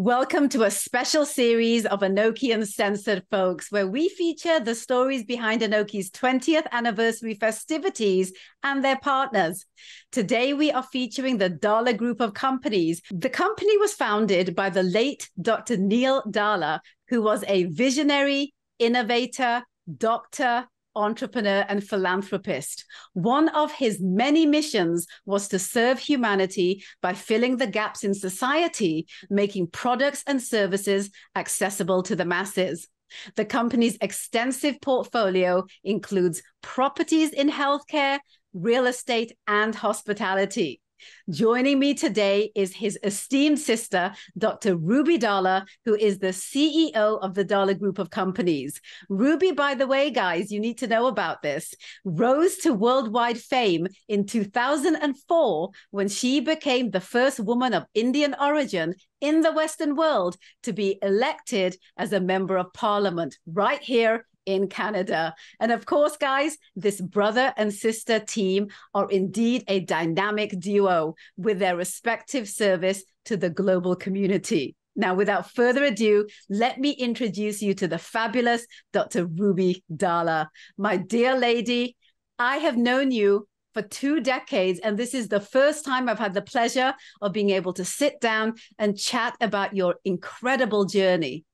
Welcome to a special series of Anokhi Uncensored, folks, where we feature the stories behind Anokhi's 20th anniversary festivities and their partners. Today, we are featuring the Dhalla Group of Companies. The company was founded by the late Dr. Neil Dhalla, who was a visionary, innovator, doctor, entrepreneur, and philanthropist. One of his many missions was to serve humanity by filling the gaps in society, making products and services accessible to the masses. The company's extensive portfolio includes properties in healthcare, real estate, and hospitality. Joining me today is his esteemed sister, Dr. Ruby Dhalla, who is the CEO of the Dhalla Group of Companies. Ruby, by the way, guys, you need to know about this, rose to worldwide fame in 2004 when she became the first woman of Indian origin in the Western world to be elected as a member of parliament right here in Canada. And of course, guys, this brother and sister team are indeed a dynamic duo with their respective service to the global community. Now, without further ado, let me introduce you to the fabulous Dr. Ruby Dhalla. My dear lady, I have known you for two decades, and this is the first time I've had the pleasure of being able to sit down and chat about your incredible journey.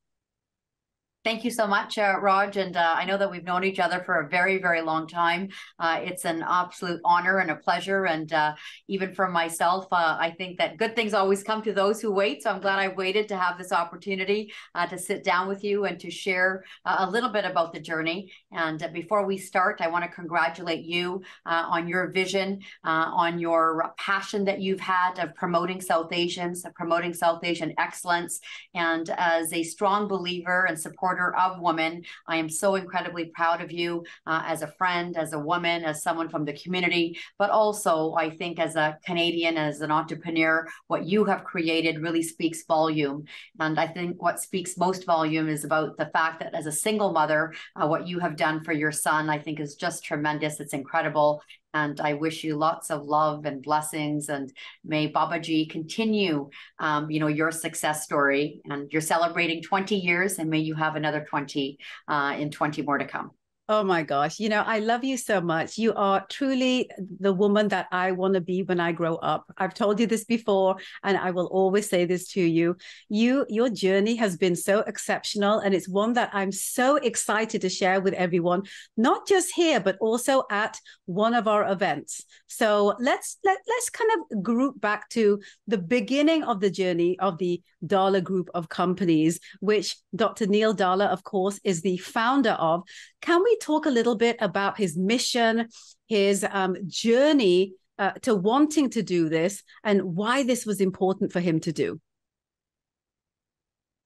Thank you so much, uh, Raj. And uh, I know that we've known each other for a very, very long time. Uh, it's an absolute honor and a pleasure. And uh, even for myself, uh, I think that good things always come to those who wait. So I'm glad I waited to have this opportunity uh, to sit down with you and to share a little bit about the journey. And before we start, I want to congratulate you on your vision, on your passion that you've had of promoting South Asians, of promoting South Asian excellence. And as a strong believer and supporter supporter of women. I am so incredibly proud of you uh, as a friend, as a woman, as someone from the community, but also I think as a Canadian, as an entrepreneur, what you have created really speaks volume. And I think what speaks most volume is about the fact that as a single mother, uh, what you have done for your son, I think is just tremendous. It's incredible. And I wish you lots of love and blessings. And may Babaji continue, um, you know, your success story. And you're celebrating 20 years, and may you have another 20 uh, in 20 more to come. Oh my gosh. You know, I love you so much. You are truly the woman that I want to be when I grow up. I've told you this before and I will always say this to you. You your journey has been so exceptional and it's one that I'm so excited to share with everyone, not just here but also at one of our events. So, let's let, let's kind of group back to the beginning of the journey of the Dhalla group of companies, which Dr. Neil Dhalla of course is the founder of. Can we talk a little bit about his mission, his um, journey uh, to wanting to do this, and why this was important for him to do?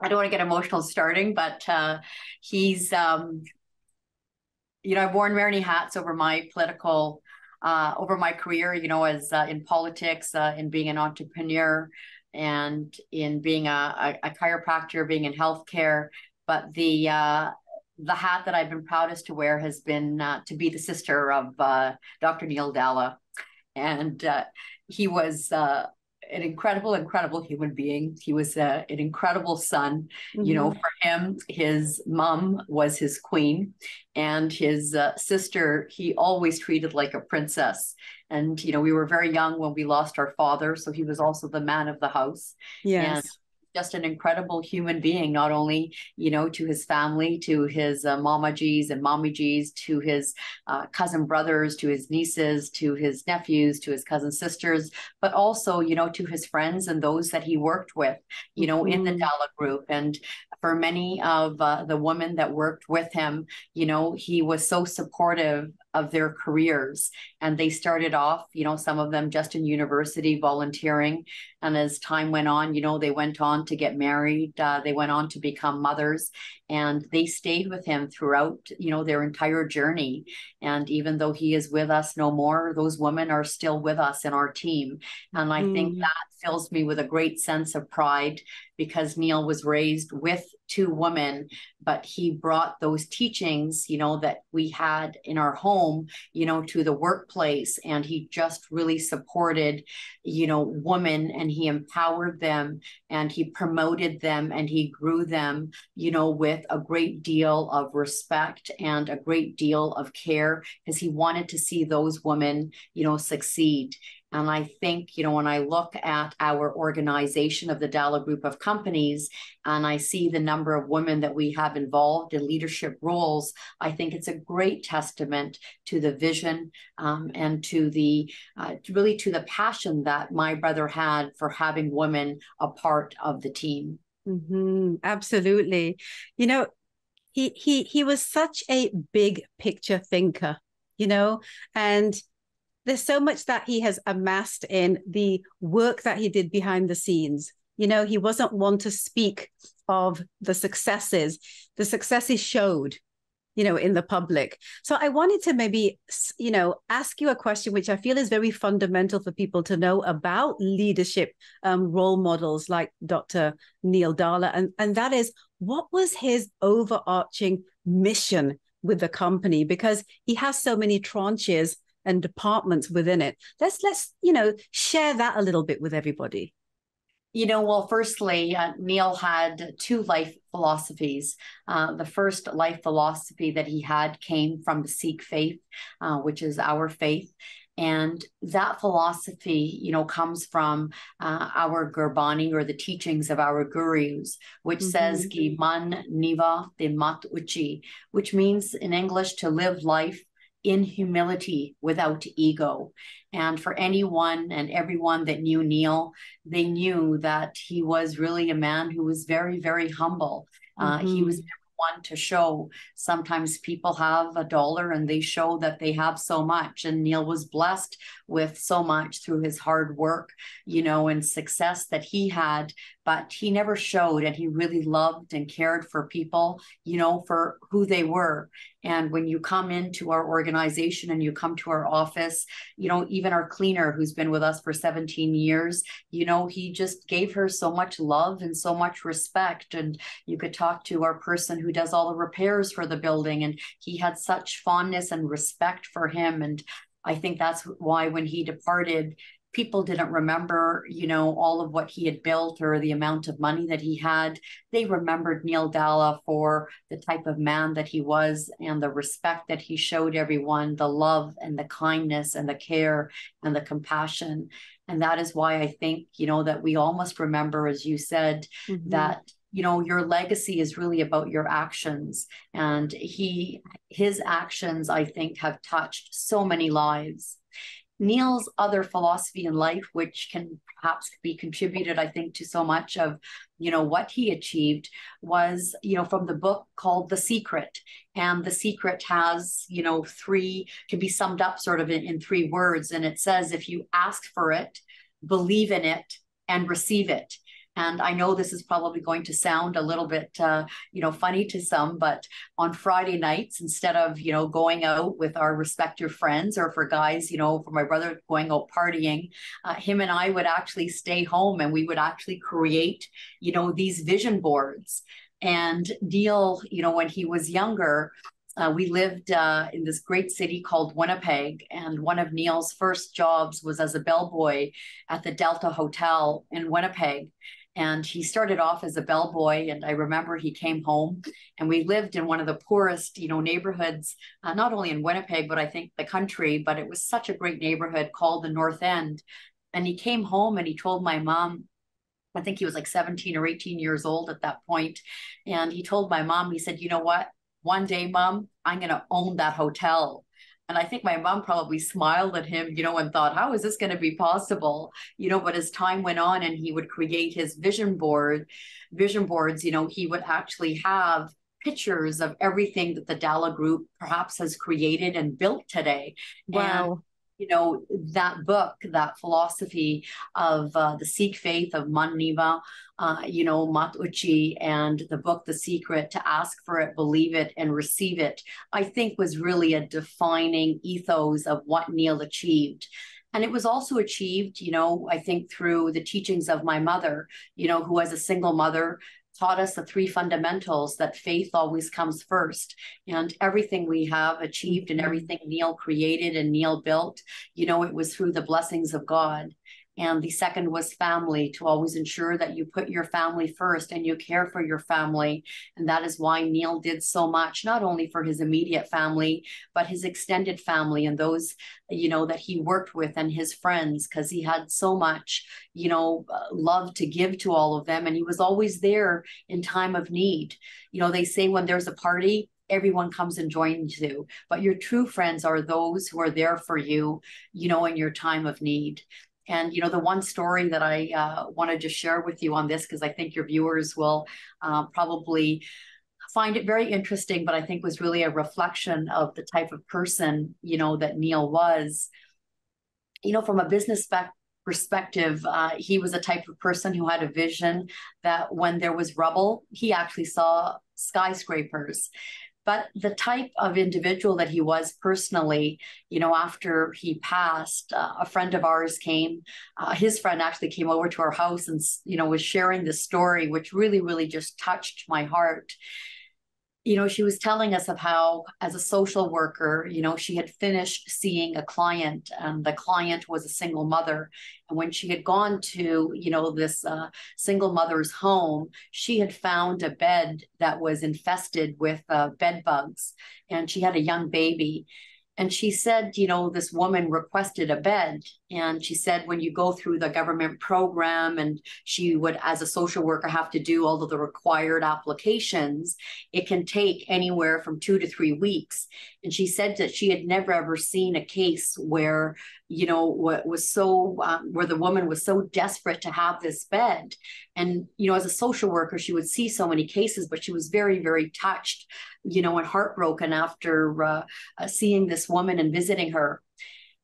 I don't want to get emotional starting, but uh, he's, um, you know, I've worn many hats over my political, uh, over my career, you know, as uh, in politics, uh, in being an entrepreneur, and in being a, a, a chiropractor, being in healthcare. But the uh, the hat that I've been proudest to wear has been uh, to be the sister of uh, Dr. Neil Dhalla. And uh, he was uh, an incredible, incredible human being. He was uh, an incredible son. Mm-hmm. You know, mm-hmm. for him, his mom was his queen, and his uh, sister, he always treated like a princess. And, you know, we were very young when we lost our father. So he was also the man of the house. Yes. And just an incredible human being, not only, you know, to his family, to his uh, mama G's and mommy G's, to his uh, cousin brothers, to his nieces, to his nephews, to his cousin sisters, but also, you know, to his friends and those that he worked with, you know, mm-hmm. in the mm-hmm. Group. And for many of uh, the women that worked with him, you know, he was so supportive of their careers. And they started off, you know, some of them just in university volunteering. And as time went on, you know, they went on to get married, uh, they went on to become mothers, and they stayed with him throughout, you know, their entire journey. And even though he is with us no more, those women are still with us in our team. And I mm. think that fills me with a great sense of pride because Neil was raised with two women, but he brought those teachings, you know, that we had in our home, you know, to the workplace. And he just really supported, you know, women and he empowered them and he promoted them and he grew them, you know, with a great deal of respect and a great deal of care because he wanted to see those women, you know, succeed. And I think, you know, when I look at our organization of the Dhalla Group of Companies and I see the number of women that we have involved in leadership roles, I think it's a great testament to the vision um, and to the uh, really to the passion that my brother had for having women a part of the team. Mm-hmm. Absolutely. You know, he he he was such a big picture thinker, you know, and there's so much that he has amassed in the work that he did behind the scenes. You know, he wasn't one to speak of the successes. The successes showed, you know, in the public. So I wanted to maybe, you know, ask you a question which I feel is very fundamental for people to know about leadership um, role models like Dr. Neil Dhalla, and and that is what was his overarching mission with the company because he has so many tranches and departments within it. Let's let's you know share that a little bit with everybody. You know, well, firstly, uh, Neil had two life philosophies. Uh, the first life philosophy that he had came from the Sikh faith, uh, which is our faith. And that philosophy, you know, comes from uh, our Gurbani or the teachings of our gurus, which mm-hmm. says "Ki man niva de mat uchi," which means in English to live life in humility without ego. And for anyone and everyone that knew Neil, they knew that he was really a man who was very, very humble. Uh, mm-hmm. He was one to show. Sometimes people have a dollar and they show that they have so much. And Neil was blessed with so much through his hard work, you know, and success that he had but he never showed and he really loved and cared for people you know for who they were and when you come into our organization and you come to our office you know even our cleaner who's been with us for 17 years you know he just gave her so much love and so much respect. And you could talk to our person who does all the repairs for the building and he had such fondness and respect for him. And I think that's why when he departed, people didn't remember, you know, all of what he had built or the amount of money that he had. They remembered Neil Dhalla for the type of man that he was and the respect that he showed everyone, the love and the kindness and the care and the compassion. And that is why I think, you know, that we all must remember, as you said, mm-hmm. that you know your legacy is really about your actions and he his actions i think have touched so many lives Neil's other philosophy in life, which can perhaps be contributed, I think, to so much of, you know, what he achieved was, you know, from the book called The Secret. And The Secret has, you know, three, can be summed up sort of in, in three words. And it says, if you ask for it, believe in it, and receive it. And I know this is probably going to sound a little bit, uh, you know, funny to some, but on Friday nights, instead of, you know, going out with our respective friends or for guys, you know, for my brother going out partying, uh, him and I would actually stay home and we would actually create, you know, these vision boards. And Neil, you know, when he was younger, uh, we lived uh, in this great city called Winnipeg, and one of Neil's first jobs was as a bellboy at the Delta Hotel in Winnipeg. And he started off as a bellboy. And I remember he came home and we lived in one of the poorest, you know, neighborhoods, uh, not only in Winnipeg, but I think the country, but it was such a great neighborhood called the North End. And he came home and he told my mom, I think he was like 17 or 18 years old at that. And he told my mom, he said, you know what? One day, mom, I'm going to own that hotel. And I think my mom probably smiled at him, you know, and thought, how is this going to be possible? You know, but as time went on and he would create his vision board, vision boards, you know, he would actually have pictures of everything that the Dhalla Group perhaps has created and built today. Wow. And you know, that book, that philosophy of uh, the Sikh faith of Man Niva, uh, you know, Mat Uchi, and the book, The Secret, to ask for it, believe it, and receive it, I think was really a defining ethos of what Neil achieved. And it was also achieved, you know, I think through the teachings of my mother, you know, who was a single mother taught us the three fundamentals that faith always comes first. And everything we have achieved and mm-hmm. everything Neil created and Neil built, you know, it was through the blessings of God. And the second was family, to always ensure that you put your family first and you care for your family. And that is why Neil did so much, not only for his immediate family, but his extended family and those, you know, that he worked with and his friends, because he had so much, you know, uh, love to give to all of them. And he was always there in time of need. You know, they say when there's a party, everyone comes and joins you but your true friends are those who are there for you you know in your time of need and you know, the one story that I uh, wanted to share with you on this, because I think your viewers will uh, probably find it very interesting, but I think was really a reflection of the type of person you know that Neil was. You know, from a business spec- perspective, uh, he was a type of person who had a vision that when there was rubble, he actually saw skyscrapers but the type of individual that he was personally you know after he passed uh, a friend of ours came uh, his friend actually came over to our house and you know was sharing this story which really really just touched my heart you know, she was telling us of how, as a social worker, you know, she had finished seeing a client, and the client was a single mother. And when she had gone to, you know, this uh, single mother's home, she had found a bed that was infested with uh, bed bugs, and she had a young baby. And she said, you know, this woman requested a bed. And she said, when you go through the government program, and she would, as a social worker, have to do all of the required applications, it can take anywhere from two to three weeks. And she said that she had never ever seen a case where, you know, what was so, um, where the woman was so desperate to have this bed. And, you know, as a social worker, she would see so many cases, but she was very, very touched, you know, and heartbroken after uh, uh, seeing this woman and visiting her.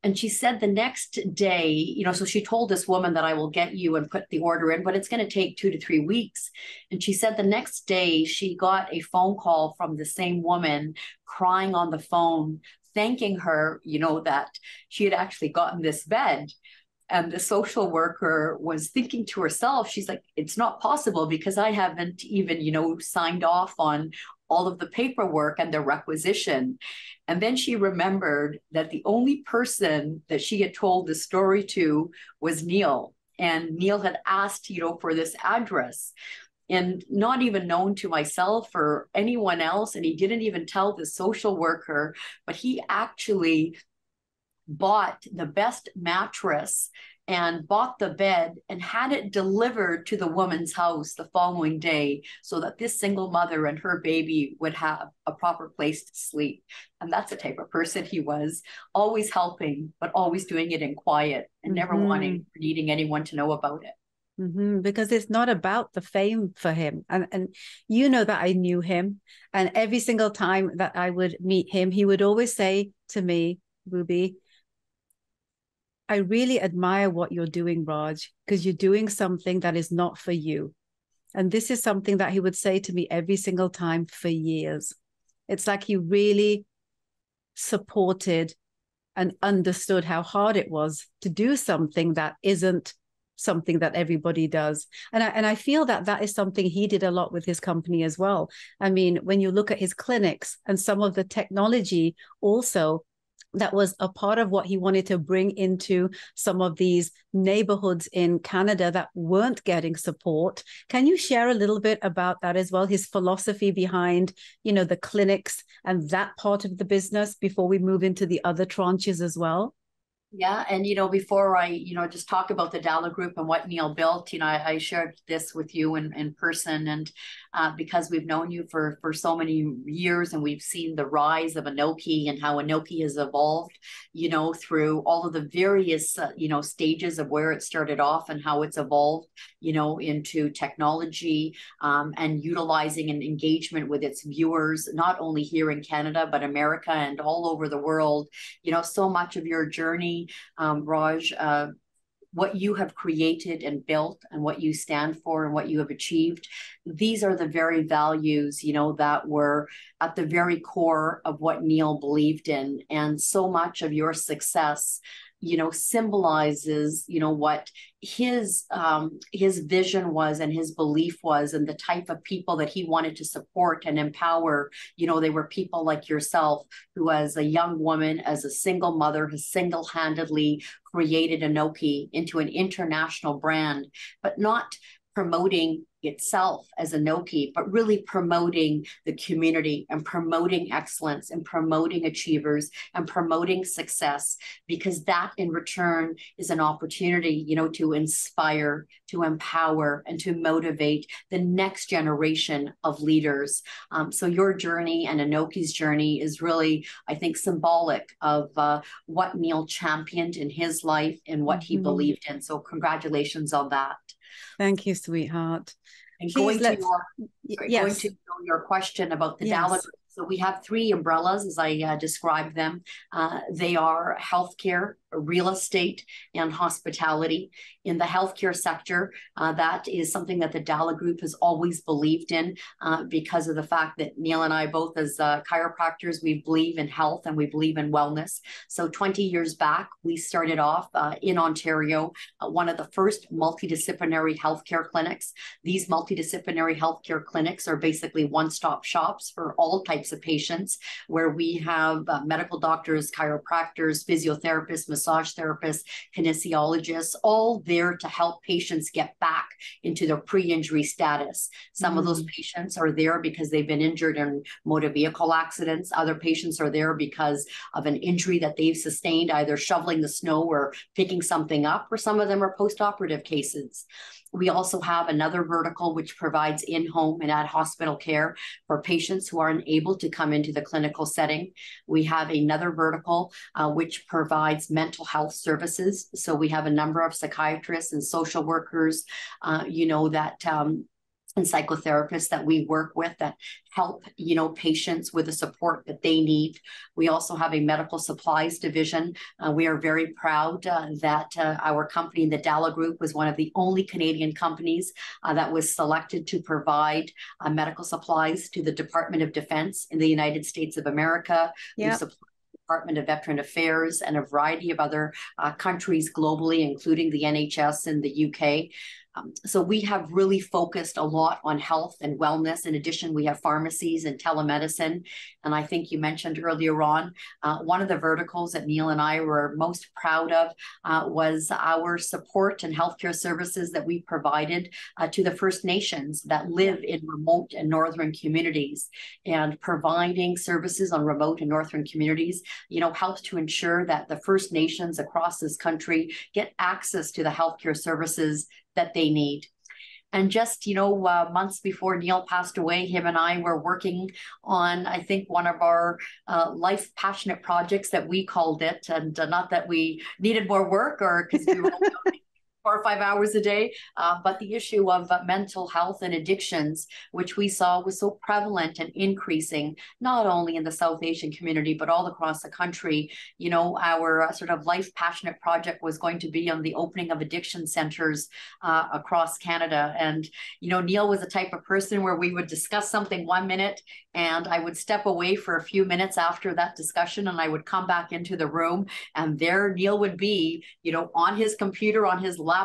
And she said the next day, you know, so she told this woman that I will get you and put the order in, but it's going to take two to three weeks. And she said the next day she got a phone call from the same woman crying on the phone, thanking her, you know, that she had actually gotten this bed. And the social worker was thinking to herself, she's like, it's not possible because I haven't even, you know, signed off on all of the paperwork and the requisition. And then she remembered that the only person that she had told the story to was Neil. And Neil had asked, know, for this address and not even known to myself or anyone else. And he didn't even tell the social worker, but he actually bought the best mattress and bought the bed and had it delivered to the woman's house the following day so that this single mother and her baby would have a proper place to sleep. And that's the type of person he was, always helping, but always doing it in quiet and never mm-hmm. wanting needing anyone to know about it. Mm-hmm, because it's not about the fame for him. And, and you know that I knew him. And every single time that I would meet him, he would always say to me, Ruby, I really admire what you're doing, Raj, because you're doing something that is not for you. And this is something that he would say to me every single time for years. It's like he really supported and understood how hard it was to do something that isn't something that everybody does and I, and I feel that that is something he did a lot with his company as well i mean when you look at his clinics and some of the technology also that was a part of what he wanted to bring into some of these neighborhoods in Canada that weren't getting support. Can you share a little bit about that as well? His philosophy behind, you know, the clinics and that part of the business before we move into the other tranches as well? Yeah, and you know, before I, you know, just talk about the Dhalla Group and what Neil built, you know, I, I shared this with you in, in person, and uh, because we've known you for for so many years, and we've seen the rise of Anokhi and how Anokhi has evolved, you know, through all of the various, uh, you know, stages of where it started off and how it's evolved, you know, into technology um, and utilizing an engagement with its viewers, not only here in Canada but America and all over the world. You know, so much of your journey um, Raj, uh, what you have created and built and what you stand for and what you have achieved these are the very values you know that were at the very core of what neil believed in. And so much of your success you know, symbolizes, you know, what his um, his vision was and his belief was, and the type of people that he wanted to support and empower. You know, they were people like yourself, who, as a young woman, as a single mother, has single handedly created Anokhi into an international brand, but not promoting itself as Anokhi, but really promoting the community and promoting excellence and promoting achievers and promoting success, because that in return is an opportunity, you know, to inspire, to empower, and to motivate the next generation of leaders. Um, so your journey and Anokhi's journey is really, I think, symbolic of uh, what Neil championed in his life and what mm-hmm. he believed in. So congratulations on that. Thank you, sweetheart. And Please going to your, yes. going to your question about the yes. So we have three umbrellas, as I uh, described them. Uh, they are healthcare, real estate and hospitality. In the healthcare sector, uh, that is something that the Dhalla Group has always believed in uh, because of the fact that Neil and I, both as uh, chiropractors, we believe in health and we believe in wellness. So 20 years back, we started off uh, in Ontario, uh, one of the first multidisciplinary healthcare clinics. These multidisciplinary healthcare clinics are basically one stop shops for all types of patients, where we have uh, medical doctors, chiropractors, physiotherapists, massage therapists, kinesiologists, all there to help patients get back into their pre-injury status. Some mm. of those mm. patients are there because they've been injured in motor vehicle accidents. Other patients are there because of an injury that they've sustained, either shoveling the snow or picking something up, or some of them are post-operative cases. We also have another vertical which provides in home and at hospital care for patients who are unable to come into the clinical setting. We have another vertical uh, which provides mental health services. So we have a number of psychiatrists and social workers, uh, you know, that um, and psychotherapists that we work with that help you know patients with the support that they need we also have a medical supplies division uh, we are very proud uh, that uh, our company the Dhalla Group was one of the only Canadian companies uh, that was selected to provide uh, medical supplies to the Department of Defense in the United States of America yep. Department of Veteran Affairs and a variety of other uh, countries globally, including the NHS in the UK. Um, so we have really focused a lot on health and wellness. In addition, we have pharmacies and telemedicine. And I think you mentioned earlier on, uh, one of the verticals that Neil and I were most proud of uh, was our support and healthcare services that we provided uh, to the First Nations that live in remote and northern communities. And providing services on remote and northern communities, you know, helps to ensure that the First Nations across this country get access to the healthcare services that they need. And just, you know, uh, months before Neil passed away, him and I were working on, I think, one of our uh, life passionate projects that we called it. And uh, not that we needed more work or because we were four or five hours a day. Uh, but the issue of uh, mental health and addictions, which we saw was so prevalent and increasing, not only in the South Asian community, but all across the country. You know, our uh, sort of life passionate project was going to be on the opening of addiction centers uh, across Canada. And, you know, Neil was the type of person where we would discuss something one minute and I would step away for a few minutes after that discussion and I would come back into the room and there Neil would be, you know, on his computer, on his laptop,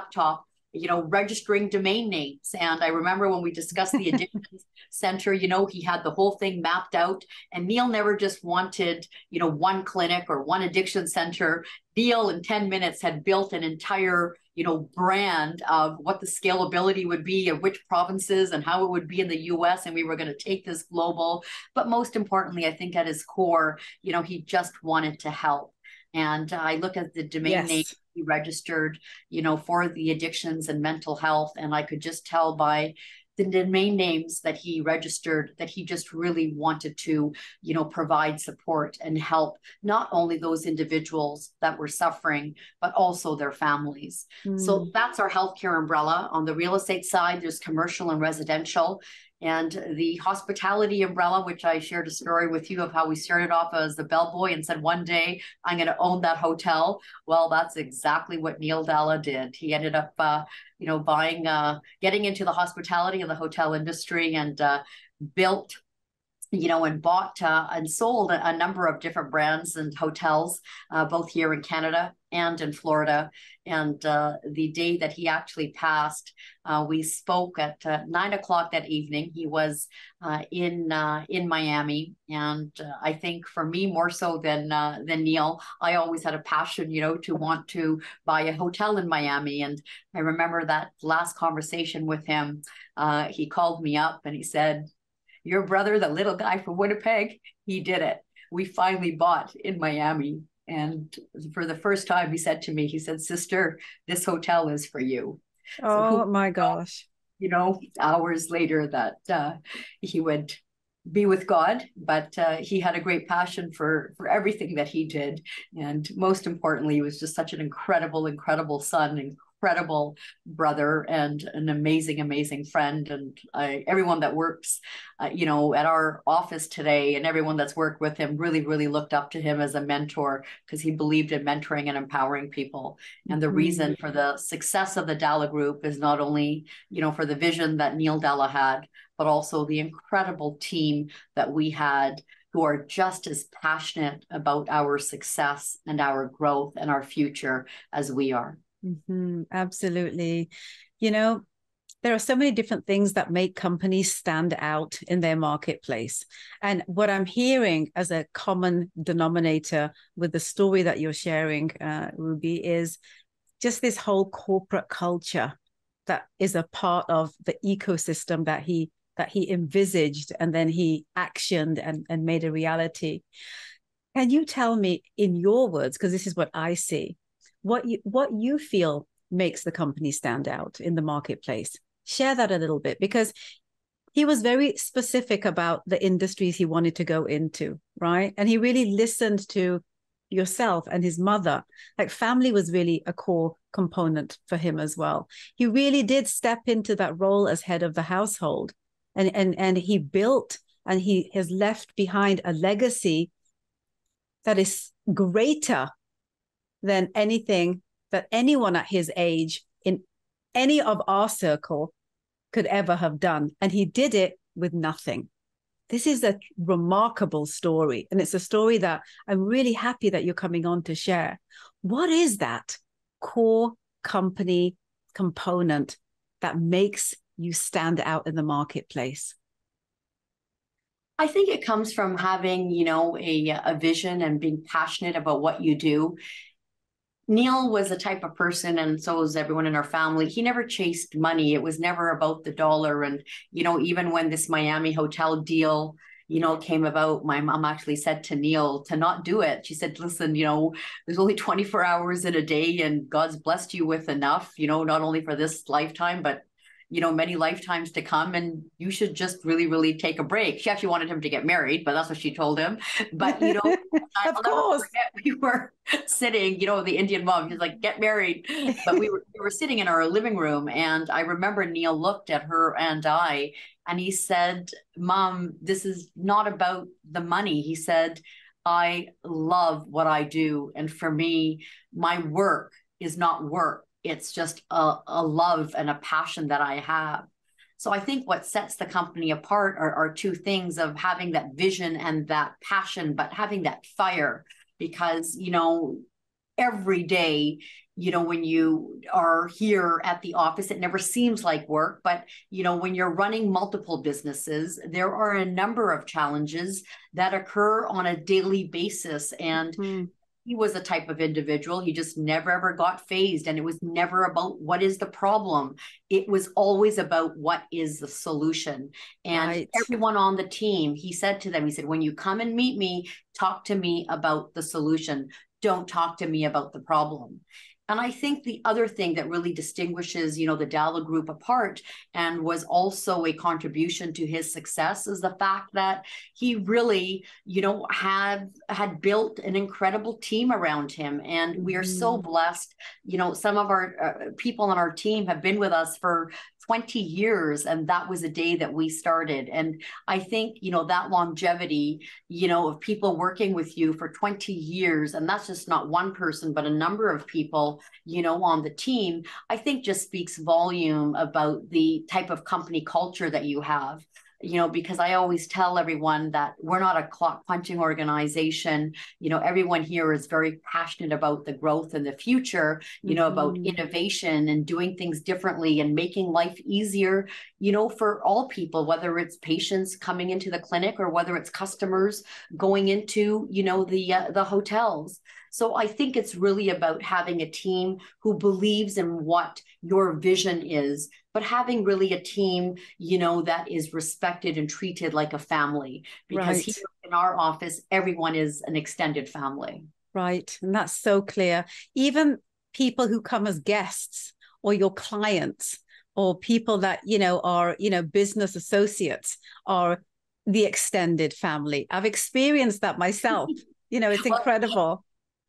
you know, registering domain names. And I remember when we discussed the addiction center, you know, he had the whole thing mapped out. And Neil never just wanted, you know, one clinic or one addiction center. Neil in 10 minutes had built an entire, you know, brand of what the scalability would be of which provinces and how it would be in the US. And we were going to take this global. But most importantly, I think at his core, you know, he just wanted to help. And uh, I look at the domain yes. name he registered, you know, for the addictions and mental health. And I could just tell by the domain names that he registered that he just really wanted to, you know, provide support and help not only those individuals that were suffering, but also their families. Mm. So that's our healthcare umbrella. On the real estate side, there's commercial and residential and the hospitality umbrella, which I shared a story with you of how we started off as the bellboy and said, one day I'm going to own that hotel. Well, that's exactly what Neil Dhalla did. He ended up, uh, you know, buying, uh, getting into the hospitality and the hotel industry and uh, built you know, and bought uh, and sold a, number of different brands and hotels, uh, both here in Canada and in Florida. And uh, the day that he actually passed, uh, we spoke at uh, nine o'clock that evening. He was uh, in in Miami, and I think for me more so than than Neil, I always had a passion, you know, to want to buy a hotel in Miami. And I remember that last conversation with him. he called me up and he said, your brother, the little guy from Winnipeg, he did it. We finally bought in Miami. And for the first time, he said to me, he said, Sister, this hotel is for you. Oh so my gosh. You know, hours later that uh, he would be with God, but uh, he had a great passion for for everything that he did, and most importantly, he was just such an incredible, incredible son, incredible brother and an amazing, amazing friend. And I, everyone that works, uh, you know, at our office today and everyone that's worked with him really, really looked up to him as a mentor because he believed in mentoring and empowering people. And the mm-hmm. reason for the success of the Dhalla Group is not only, you know, for the vision that Neil Dhalla had, but also the incredible team that we had who are just as passionate about our success and our growth and our future as we are. Mm-hmm, absolutely. You know, there are so many different things that make companies stand out in their marketplace. And what I'm hearing as a common denominator with the story that you're sharing, uh, Ruby, is just this whole corporate culture that is a part of the ecosystem that he that he envisaged and then he actioned and, and made a reality. Can you tell me in your words, because this is what I see, what you what you feel makes the company stand out in the marketplace. Share that a little bit because he was very specific about the industries he wanted to go into, right? And he really listened to yourself and his mother. Like family was really a core component for him as well. He really did step into that role as head of the household. And and and he built and he has left behind a legacy that is greater than anything that anyone at his age in any of our circle could ever have done. And he did it with nothing. This is a remarkable story. And it's a story that I'm really happy that you're coming on to share. What is that core company component that makes you stand out in the marketplace? I think it comes from having, you know, a, a vision and being passionate about what you do. Neil was the type of person, and so was everyone in our family. He never chased money. It was never about the dollar. And, you know, even when this Miami hotel deal, you know, came about, my mom actually said to Neil to not do it. She said, listen, you know, there's only 24 hours in a day, and God's blessed you with enough, you know, not only for this lifetime, but you know many lifetimes to come and you should just really really take a break. She actually wanted him to get married but that's what she told him. But you know of course. we were sitting you know the indian mom she's like get married. But we were we were sitting in our living room and i remember neil looked at her and i and he said mom this is not about the money. He said i love what i do and for me my work is not work it's just a, a love and a passion that I have. So I think what sets the company apart are, are two things of having that vision and that passion, but having that fire because, you know, every day you know when you are here at the office it never seems like work but you know when you're running multiple businesses there are a number of challenges that occur on a daily basis and mm he was a type of individual. He just never ever got phased. And it was never about what is the problem. It was always about what is the solution. And right. everyone on the team, he said to them, he said, when you come and meet me, talk to me about the solution. Don't talk to me about the problem. And I think the other thing that really distinguishes, you know, the Dhalla group apart and was also a contribution to his success is the fact that he really, you know, had had built an incredible team around him. And we are so mm. blessed. You know, some of our uh, people on our team have been with us for 20 years and that was a day that we started. And i think you know that longevity you know of people working with you for 20 years and that's just not one person but a number of people you know on the team i think just speaks volume about the type of company culture that you have you know, because I always tell everyone that we're not a clock punching organization. You know, everyone here is very passionate about the growth and the future, you mm-hmm. know, about mm-hmm. innovation and doing things differently and making life easier, you know, for all people, whether it's patients coming into the clinic or whether it's customers going into, you know, the uh, the hotels. So I think it's really about having a team who believes in what your vision is, but having really a team, you know, that is respected and treated like a family. Because right. here in our office, everyone is an extended family. Right. And that's so clear. Even people who come as guests or your clients or people that, you know, are, you know, business associates are the extended family. I've experienced that myself. you know, it's incredible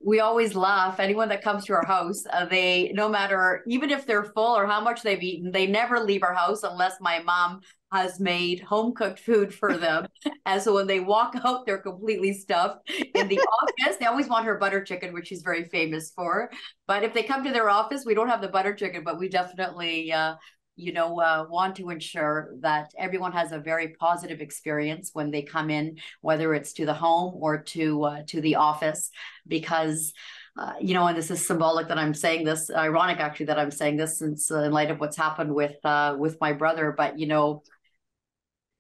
we always laugh. Anyone that comes to our house, uh, they no matter even if they're full or how much they've eaten, they never leave our house unless my mom has made home cooked food for them. and so when they walk out, they're completely stuffed. In the office, they always want her butter chicken, which she's very famous for. But if they come to their office, we don't have the butter chicken, but we definitely uh, you know, uh, want to ensure that everyone has a very positive experience when they come in, whether it's to the home or to uh, to the office, because. Uh, you know, and this is symbolic that I'm saying this. Ironic, actually, that I'm saying this, since uh, in light of what's happened with uh, with my brother. But you know,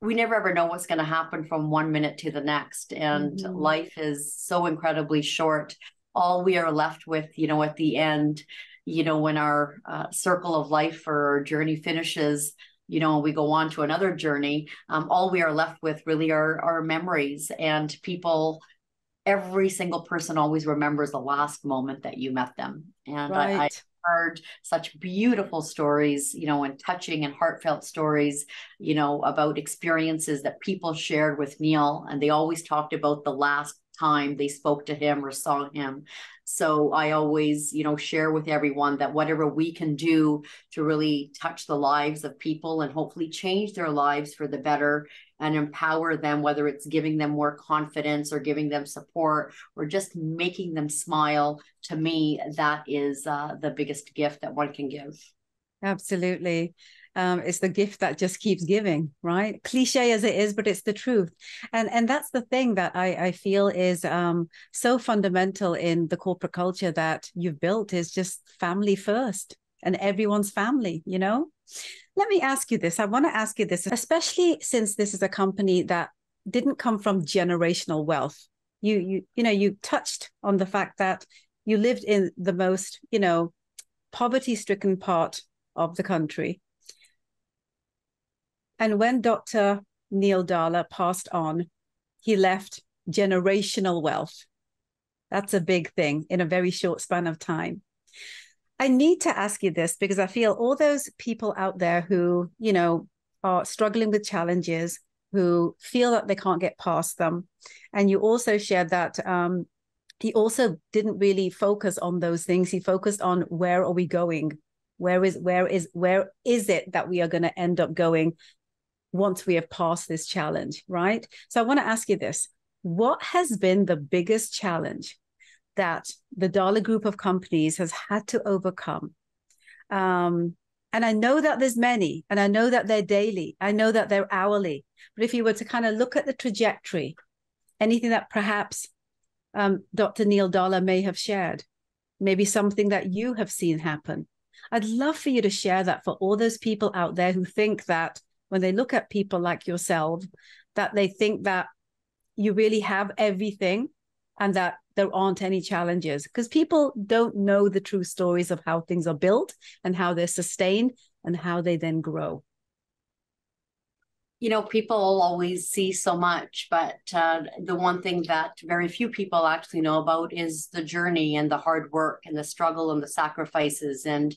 we never ever know what's going to happen from one minute to the next, and mm-hmm. life is so incredibly short. All we are left with, you know, at the end you know, when our uh, circle of life or journey finishes, you know, we go on to another journey, um, all we are left with really are our memories and people. Every single person always remembers the last moment that you met them. And right. I, I heard such beautiful stories, you know, and touching and heartfelt stories, you know, about experiences that people shared with Neil. And they always talked about the last time they spoke to him or saw him. So I always, you know, share with everyone that whatever we can do to really touch the lives of people and hopefully change their lives for the better and empower them, whether it's giving them more confidence or giving them support or just making them smile, to me, that is uh, the biggest gift that one can give. Absolutely um, it's the gift that just keeps giving right? Cliche as it is but it's the truth. And and that's the thing that i i feel is um, so fundamental in the corporate culture that you've built is just family first and everyone's family you know? Let me ask you this. I want to ask you this especially since this is a company that didn't come from generational wealth. You you you know you touched on the fact that you lived in the most you know poverty stricken part of the country and when Dr. Neil Dhalla passed on, he left generational wealth. That's a big thing in a very short span of time. I need to ask you this because I feel all those people out there who, you know, are struggling with challenges, who feel that they can't get past them. And you also shared that um, he also didn't really focus on those things. He focused on where are we going? Where is where is where is it that we are going to end up going once we have passed this challenge, right? So I want to ask you this what has been the biggest challenge that the Dhalla Group of companies has had to overcome? Um, and I know that there's many, and I know that they're daily, I know that they're hourly. But if you were to kind of look at the trajectory, anything that perhaps um, Dr. Neil Dhalla may have shared, maybe something that you have seen happen. I'd love for you to share that for all those people out there who think that when they look at people like yourself that they think that you really have everything and that there aren't any challenges because people don't know the true stories of how things are built and how they're sustained and how they then grow you know, people always see so much, but uh, the one thing that very few people actually know about is the journey and the hard work and the struggle and the sacrifices. And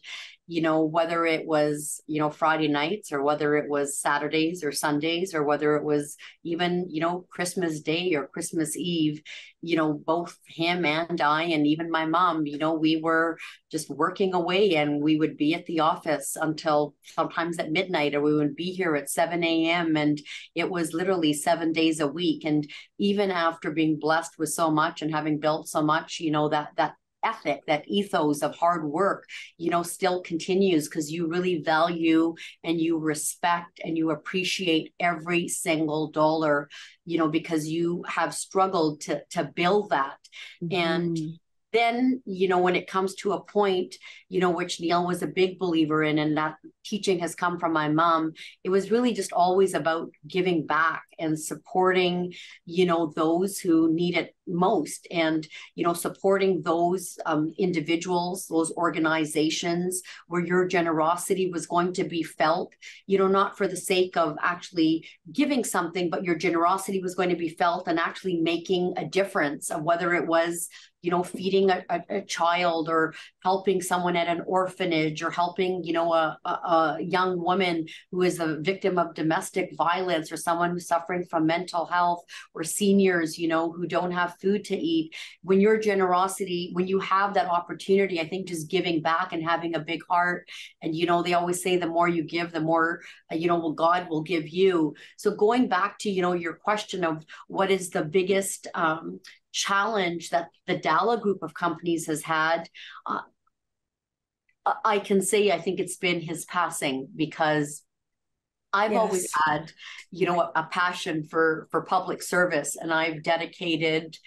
you know, whether it was, you know, Friday nights or whether it was Saturdays or Sundays or whether it was even, you know, Christmas Day or Christmas Eve, you know, both him and I, and even my mom, you know, we were just working away and we would be at the office until sometimes at midnight or we would be here at 7 a.m. And it was literally seven days a week. And even after being blessed with so much and having built so much, you know, that, that ethic, that ethos of hard work, you know, still continues because you really value and you respect and you appreciate every single dollar, you know, because you have struggled to to build that. Mm-hmm. And then you know when it comes to a point you know which neil was a big believer in and that teaching has come from my mom it was really just always about giving back and supporting you know those who need it most and you know supporting those um, individuals those organizations where your generosity was going to be felt you know not for the sake of actually giving something but your generosity was going to be felt and actually making a difference of whether it was you know feeding a, a, a, child or helping someone at an orphanage or helping you know a, a, young woman who is a victim of domestic violence or someone who's suffering from mental health or seniors you know who don't have food to eat. When your generosity when you have that opportunity i think just giving back and having a big heart and you know they always say the more you give the more uh, you know god will give you. So going back to you know your question of what is the biggest um, challenge that the Dhalla group of companies has had, uh, I can say I think it's been his passing because I've yes. always had, you know, a, a, passion for for public service, and I've dedicated,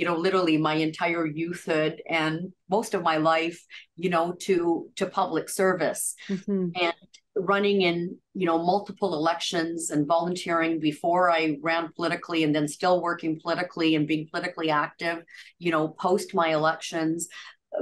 you know, literally my entire youthhood and most of my life, you know, to to public service. Mm-hmm. And running in you know multiple elections and volunteering before i ran politically and then still working politically and being politically active you know post my elections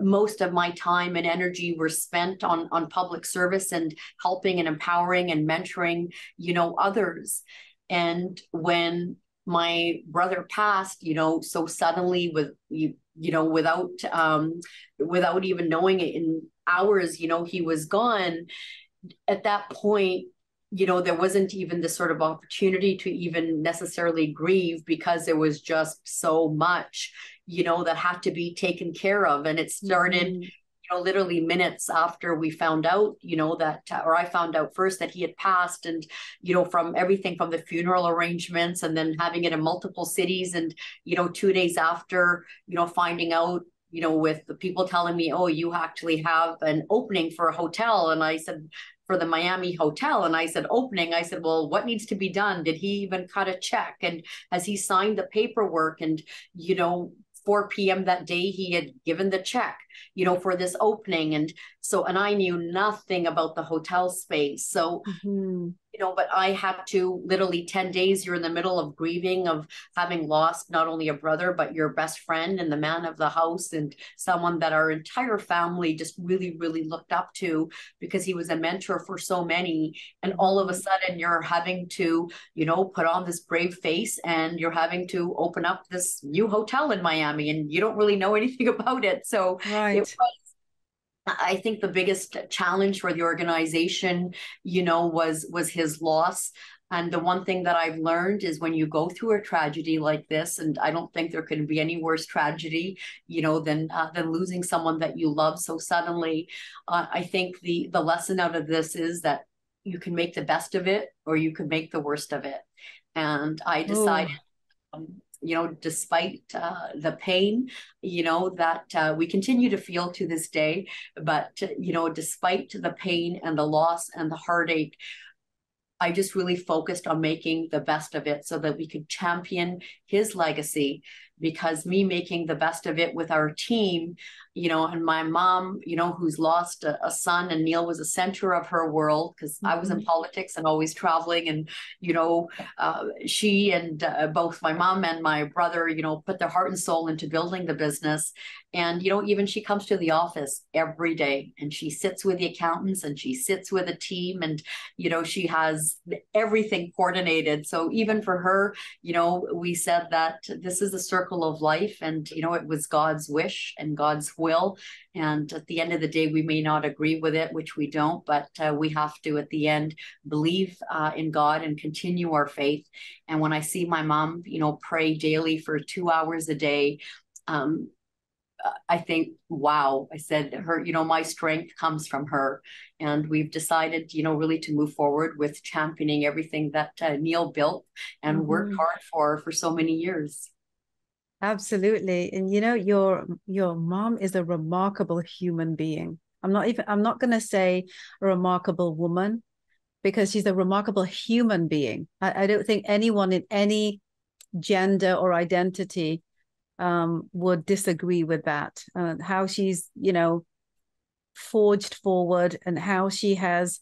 most of my time and energy were spent on on public service and helping and empowering and mentoring you know others and when my brother passed you know so suddenly with you you know without um without even knowing it in hours you know he was gone at that point you know there wasn't even the sort of opportunity to even necessarily grieve because there was just so much you know that had to be taken care of and it started mm-hmm. You know literally minutes after we found out you know that or i found out first that he had passed and you know from everything from the funeral arrangements and then having it in multiple cities and you know two days after you know finding out you know, with the people telling me, oh, you actually have an opening for a hotel. And I said, for the Miami hotel. And I said, opening. I said, well, what needs to be done? Did he even cut a check? And has he signed the paperwork? And, you know, 4 p.m. that day, he had given the check, you know, for this opening. And so, and I knew nothing about the hotel space. So, mm-hmm you know, but I had to literally 10 days, you're in the middle of grieving, of having lost not only a brother, but your best friend and the man of the house and someone that our entire family just really, really looked up to because he was a mentor for so many. And all of a mm-hmm. sudden you're having to, you know, put on this brave face and you're having to open up this new hotel in Miami and you don't really know anything about it. So right. It was I think the biggest challenge for the organization, you know, was was his loss. And the one thing that I've learned is when you go through a tragedy like this, and I don't think there can be any worse tragedy, you know, than uh, than losing someone that you love so suddenly. Uh, I think the the lesson out of this is that you can make the best of it, or you can make the worst of it. And I decided. Um, you know, despite uh, the pain, you know, that uh, we continue to feel to this day. But, you know, despite the pain and the loss and the heartache, I just really focused on making the best of it so that we could champion his legacy because me making the best of it with our team, you know, and my mom, you know, who's lost a, a son, and Neil was a center of her world because mm-hmm. I was in mm-hmm. politics and always traveling. And, you know, uh, she and uh, both my mom and my brother, you know, put their heart and soul into building the business. And, you know, even she comes to the office every day and she sits with the accountants and she sits with a team and, you know, she has everything coordinated. So even for her, you know, we said that this is a circle of life and, you know, it was God's wish and God's will. And at the end of the day, we may not agree with it, which we don't, but uh, we have to, at the end, believe uh, in God and continue our faith. And when I see my mom, you know, pray daily for two hours a day, um, I think, wow, I said her, you know, my strength comes from her. And we've decided, you know, really to move forward with championing everything that uh, Neil built and mm-hmm. worked hard for for so many years. Absolutely. And you know, your your mom is a remarkable human being. I'm not even I'm not gonna say a remarkable woman because she's a remarkable human being. I, I don't think anyone in any gender or identity um, would disagree with that. Uh, how she's, you know, forged forward and how she has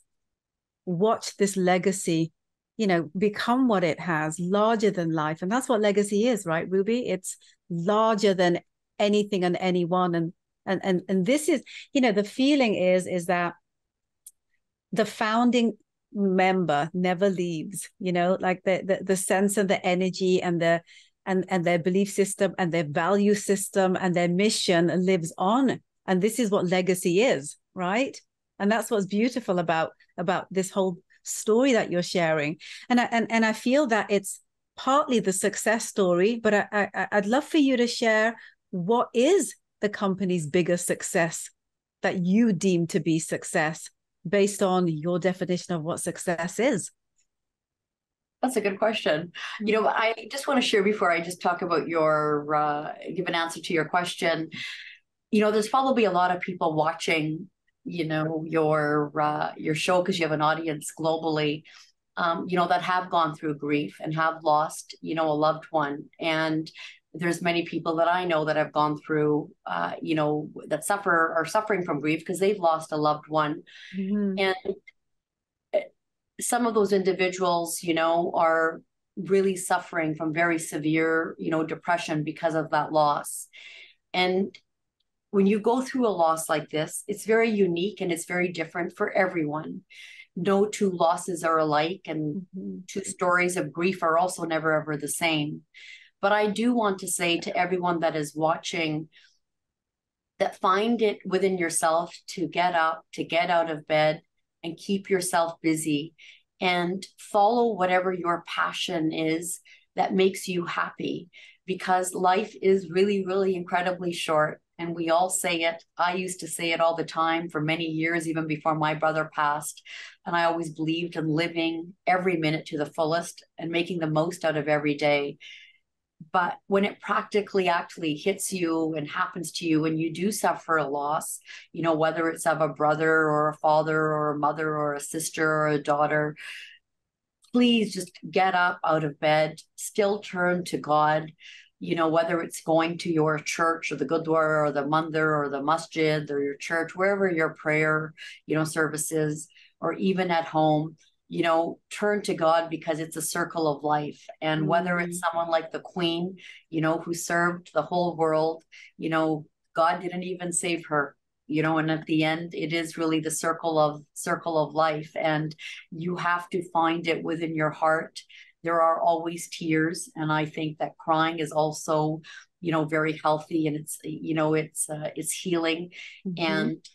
watched this legacy you know become what it has larger than life and that's what legacy is right ruby? It's larger than anything and anyone and and and, and this is you know the feeling is is that the founding member never leaves you know like the the, the sense and the energy and the and and their belief system and their value system and their mission lives on and this is what legacy is right? And that's what's beautiful about about this whole story that you're sharing and I, and and I feel that it's partly the success story but I, I I'd love for you to share what is the company's biggest success that you deem to be success based on your definition of what success is that's a good question. You know, I just want to share before I just talk about your uh, give an answer to your question. You know, there's probably a lot of people watching you know your uh, your show because you have an audience globally um, you know that have gone through grief and have lost you know a loved one. And there's many people that i know that have gone through uh, you know that suffer are suffering from grief because they've lost a loved one. Mm-hmm. and eh, some of those individuals you know are really suffering from very severe you know depression because of that loss. And when you go through a loss like this, it's very unique and it's very different for everyone. No two losses are alike, and mm-hmm. two stories of grief are also never ever the same. But I do want to say to everyone that is watching that find it within yourself to get up, to get out of bed, and keep yourself busy and follow whatever your passion is that makes you happy because life is really, really incredibly short and we all say it. I used to say it all the time for many years, even before my brother passed. And I always believed in living every minute to the fullest and making the most out of every day. But when it practically actually hits you and happens to you, and you do suffer a loss, you know, whether it's of a brother or a father or a mother or a sister or a daughter, please just get up out of bed, still turn to God you know, whether it's going to your church or the Gurdwara or the Mandir or the Masjid or your church, wherever your prayer, you know, services, or even at home, you know, turn to God because it's a circle of life. And mm-hmm. whether it's mm-hmm. someone like the Queen, you know, who served the whole world, you know, God didn't even save her you know and at the end it is really the circle of circle of life and you have to find it within your heart there are always tears and i think that crying is also you know very healthy and it's you know it's uh, it's healing mm-hmm. and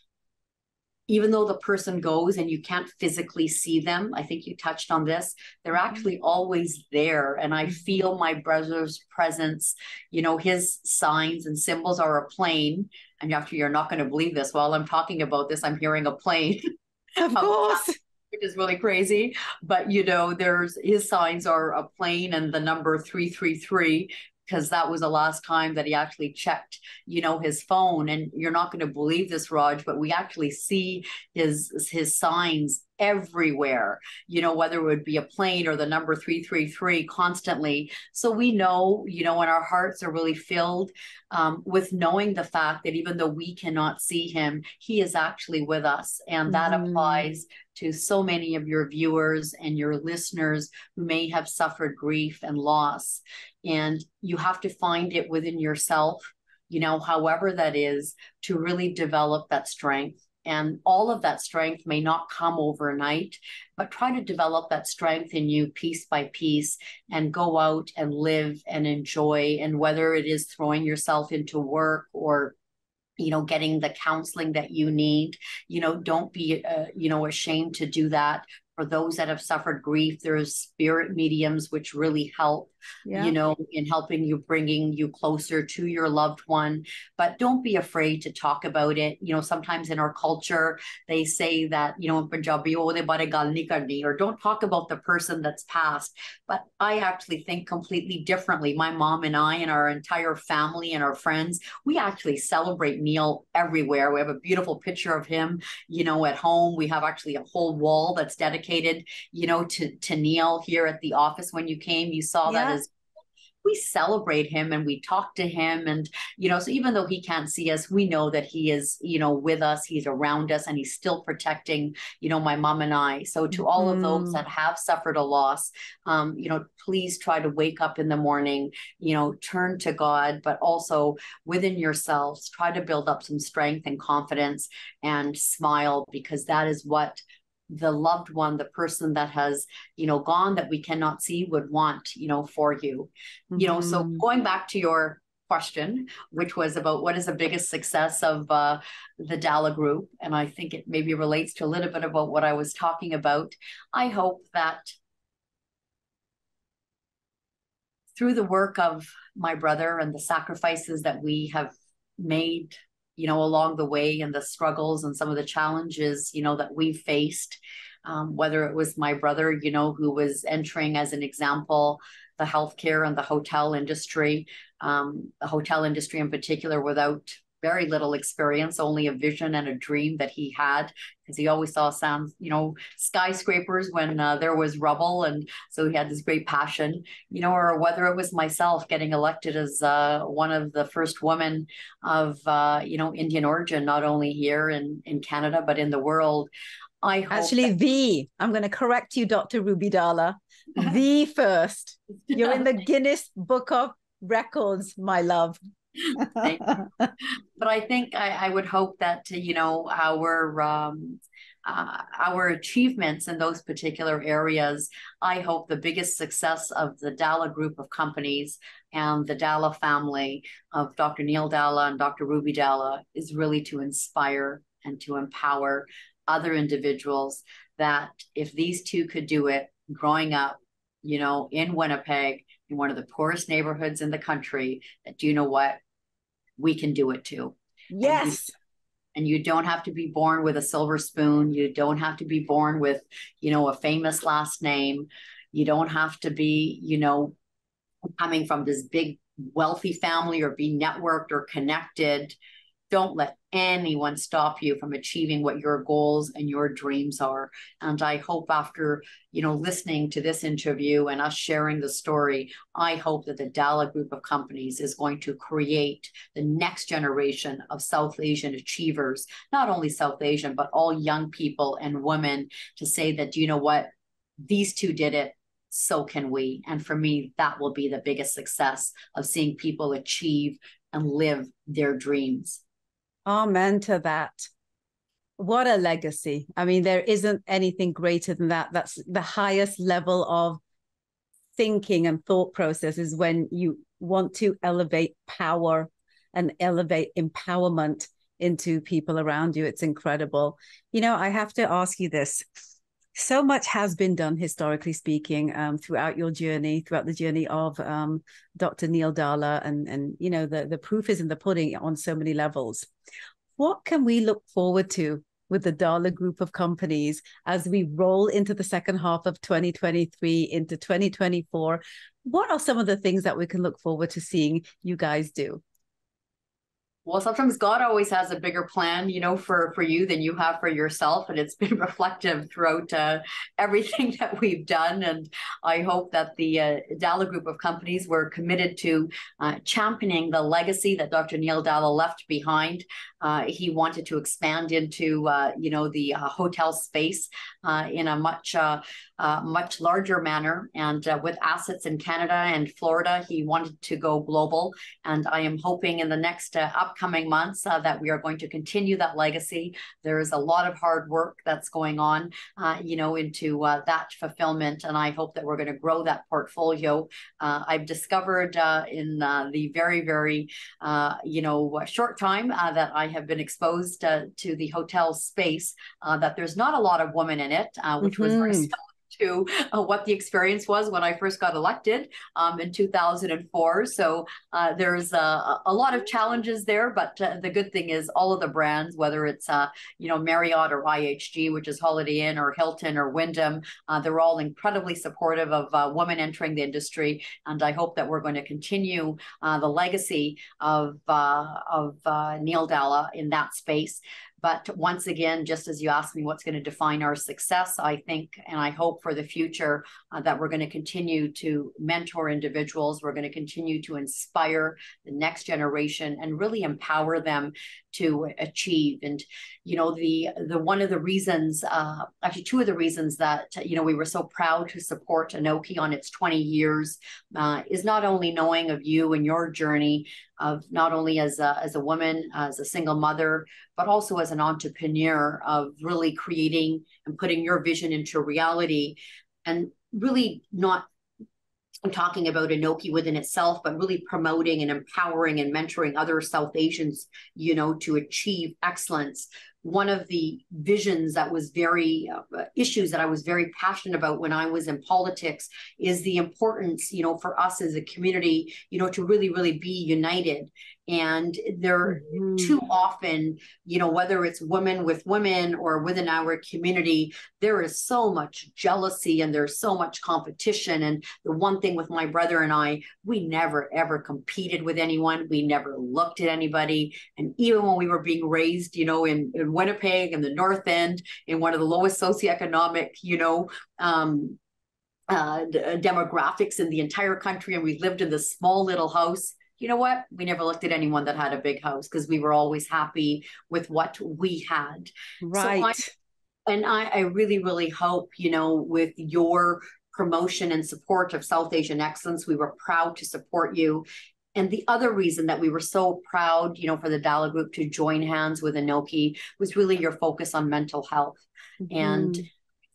even though the person goes and you can't physically see them i think you touched on this they're mm-hmm. actually always there and i mm-hmm. feel my brother's presence you know his signs and symbols are a plane and after you're not going to believe this while i'm talking about this i'm hearing a plane of course which is really crazy. But you know, there's his signs are uh, a plane and the number 333 because that was the last time that he actually checked, you know, his phone. And you're not going to believe this, Raj, but we actually see his his signs everywhere, you know, whether it would be a plane or the number 333 constantly. So we know, you know, when our hearts are really filled um, with knowing the fact that even though we cannot see him, he is actually with us. And that mm-hmm. applies to so many of your viewers and your listeners who may have suffered grief and loss. And you have to find it within yourself, you know, however that is, to really develop that strength. And all of that strength may not come overnight, but try to develop that strength in you piece by piece and go out and live and enjoy. And whether it is throwing yourself into work or you know getting the counseling that you need you know don't be uh, you know ashamed to do that for those that have suffered grief there's spirit mediums which really help yeah. you know, in helping you, bringing you closer to your loved one. But don't be afraid to talk about it. You know, sometimes in our culture, they say that, you know, in Punjabi, oh, they karni, or don't talk about the person that's passed. But I actually think completely differently. My mom and I and our entire family and our friends, we actually celebrate Neil everywhere. We have a beautiful picture of him, you know, at home. We have actually a whole wall that's dedicated, you know, to, to Neil here at the office when you came. You saw yeah. that we celebrate him and we talk to him and you know so even though he can't see us we know that he is you know with us he's around us and he's still protecting you know my mom and i so to all mm. of those mm-hmm. that have suffered a loss um you know please try to wake up in the morning you know turn to god but also within yourselves try to build up some strength and confidence and smile because that is what the loved one the person that has you know gone that we cannot see would want you know for you mm-hmm. you know so mm-hmm. going back to your question which was about what is the biggest success of uh, the Dhalla group and i think it maybe relates to a little bit about what i was talking about i hope that through the work of my brother and the sacrifices that we have made you know, along the way and the struggles and some of the challenges, you know, that we faced. Um, whether it was my brother, you know, who was entering as an example the healthcare and the hotel industry, um, the hotel industry in particular, without very little experience, only a vision and a dream that he had, because he always saw sounds, you know, skyscrapers when uh, there was rubble, and so he had this great passion, you know, or whether it was myself getting elected as uh, one of the first women of, uh, you know, Indian origin, not only here in in Canada but in the world. I actually that- the I'm going to correct you, Dr. Ruby Dhalla, the first. You're in the Guinness Book of Records, my love. but I think I, I, would hope that you know our um, uh, our achievements in those particular areas. I hope the biggest success of the Dhalla group of companies and the Dhalla family of Dr. Neil Dhalla and Dr. Ruby Dhalla is really to inspire and to empower other individuals that if these two could do it growing up, you know, in Winnipeg, in one of the poorest neighborhoods in the country that do you know what? We can do it too. Yes and you, and you don't have to be born with a silver spoon. You don't have to be born with you know a famous last name. You don't have to be you know coming from this big wealthy family or be networked or connected don't let anyone stop you from achieving what your goals and your dreams are. And i hope after you know listening to this interview and us sharing the story i hope that the Dhalla group of companies is going to create the next generation of south asian achievers not only south asian but all young people and women to say that you know what these two did it so can we. And for me that will be the biggest success of seeing people achieve and live their dreams Amen to that. What a legacy. I mean, there isn't anything greater than that. That's the highest level of thinking and thought process is when you want to elevate power and elevate empowerment into people around you. It's incredible. You know, I have to ask you this so much has been done historically speaking um, throughout your journey throughout the journey of um, dr neil dhalla and and you know the the proof is in the pudding on so many levels. What can we look forward to with the Dhalla group of companies as we roll into the second half of 2023 into 2024 what are some of the things that we can look forward to seeing you guys do well sometimes god always has a bigger plan you know for for you than you have for yourself and it's been reflective throughout uh, everything that we've done and i hope that the uh, group of companies were committed to uh, championing the legacy that dr neil Dhalla left behind uh, he wanted to expand into uh, you know the uh, hotel space in a much much larger manner and with assets in canada and florida he wanted to go global and i am hoping in the next up upcoming months uh, that we are going to continue that legacy. There is a lot of hard work that's going on, uh, you know, into uh, that fulfillment. And I hope that we're going to grow that portfolio. Uh, I've discovered uh, in uh, the very, very, you know, short time that I have been exposed to the hotel space that there's not a lot of women in it, which mm-hmm. was very mm-hmm to uh, what the experience was when I first got elected um, in 2004. So uh, there's a, a, lot of challenges there, but uh, the good thing is all of the brands, whether it's uh, you know Marriott or IHG, which is Holiday Inn or Hilton or Wyndham, uh, they're all incredibly supportive of women entering the industry, and I hope that we're going to continue the legacy of of Neil Dhalla in that space. But once again, just as you asked me what's going to define our success, I think and I hope for the future uh, that we're going to continue to mentor individuals. We're going to continue to inspire the next generation and really empower them to achieve. And, you know, the the one of the reasons, uh, actually two of the reasons that, you know, we were so proud to support Anokhi on its 20 years uh, is not only knowing of you and your journey, of not only as a, as a woman, as a single mother, but also as an entrepreneur of really creating and putting your vision into reality and really not I'm talking about Anokhi within itself, but really promoting and empowering and mentoring other South Asians, you know, to achieve excellence. One of the visions that was very uh, issues that I was very passionate about when I was in politics is the importance, you know, for us as a community, you know, to really, really be united and there mm-hmm. too often you know whether it's women with women or within our community there is so much jealousy and there's so much competition. And the one thing with my brother and i we never ever competed with anyone. We never looked at anybody. And even when we were being raised you know in, in winnipeg and the north end in one of the lowest socioeconomic you know um, uh, demographics in the entire country and we lived in this small little house you know what? We never looked at anyone that had a big house because we were always happy with what we had. Right. So I, and I, I really, really hope, you know, with your promotion and support of South Asian excellence, we were proud to support you. And the other reason that we were so proud, you know, for the Dhalla Group to join hands with Anokhi was really your focus on mental health. Mm-hmm. And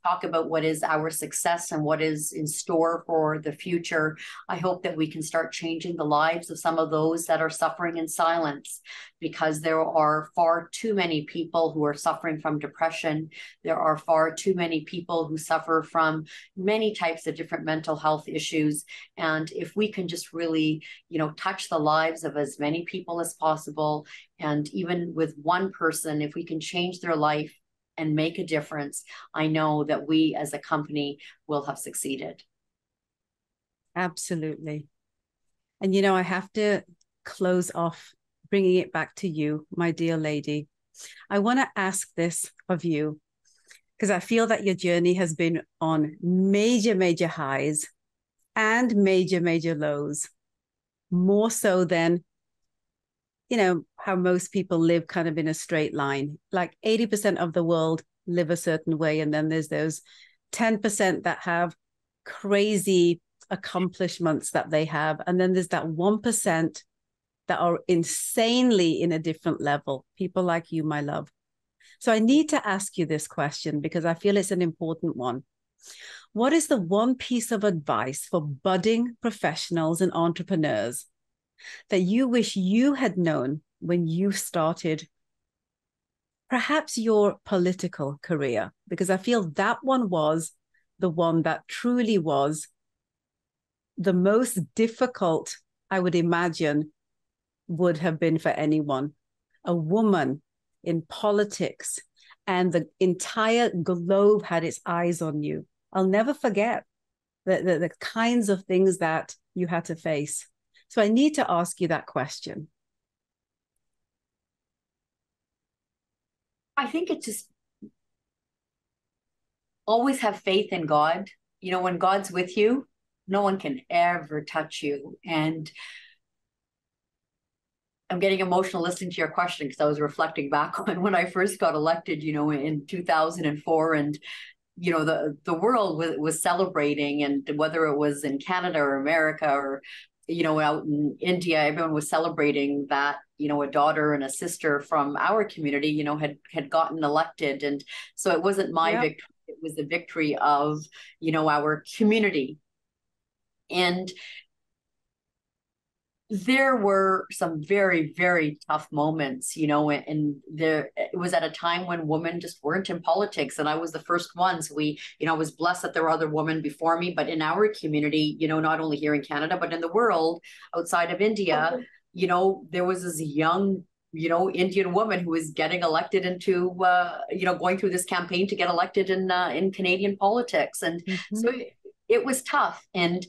talk about what is our success and what is in store for the future, I hope that we can start changing the lives of some of those that are suffering in silence because there are far too many people who are suffering from depression. There are far too many people who suffer from many types of different mental health issues. And if we can just really, you know, touch the lives of as many people as possible, and even with one person, if we can change their life and make a difference, I know that we as a company will have succeeded. Absolutely. And you know, I have to close off bringing it back to you, my dear lady. I want to ask this of you because I feel that your journey has been on major, major highs and major, major lows, more so than you know, how most people live kind of in a straight line. Like 80% of the world live a certain way. And then there's those 10% that have crazy accomplishments that they have. And then there's that 1% that are insanely in a different level. People like you, my love. So I need to ask you this question because I feel it's an important one. What is the one piece of advice for budding professionals and entrepreneurs that you wish you had known when you started perhaps your political career? Because I feel that one was the one that truly was the most difficult, I would imagine, would have been for anyone. A woman in politics, and the entire globe had its eyes on you. I'll never forget the, the, the kinds of things that you had to face. So I need to ask you that question. I think it just always have faith in God. You know, when God's with you, no one can ever touch you. And I'm getting emotional listening to your question because I was reflecting back on when I first got elected, you know, in 2004 and you know the the world was, was celebrating and whether it was in Canada or America or you know, out in India, everyone was celebrating that, you know, a daughter and a sister from our community, you know, had had gotten elected. And so it wasn't my yep. victory, it was the victory of, you know, our community. And there were some very very tough moments you know and there it was at a time when women just weren't in politics and i was the first ones we you know i was blessed that there were other women before me but in our community you know not only here in canada but in the world outside of india okay. you know there was this young you know indian woman who was getting elected into uh, you know going through this campaign to get elected in uh, in canadian politics and mm-hmm. so it was tough and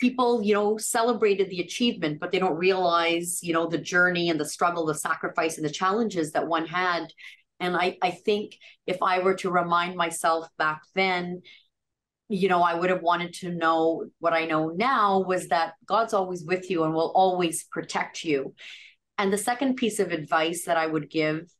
people you know celebrated the achievement but they don't realize you know the journey and the struggle the sacrifice and the challenges that one had. And i i think if i were to remind myself back then you know i would have wanted to know what i know now was that god's always with you and will always protect you. And the second piece of advice that i would give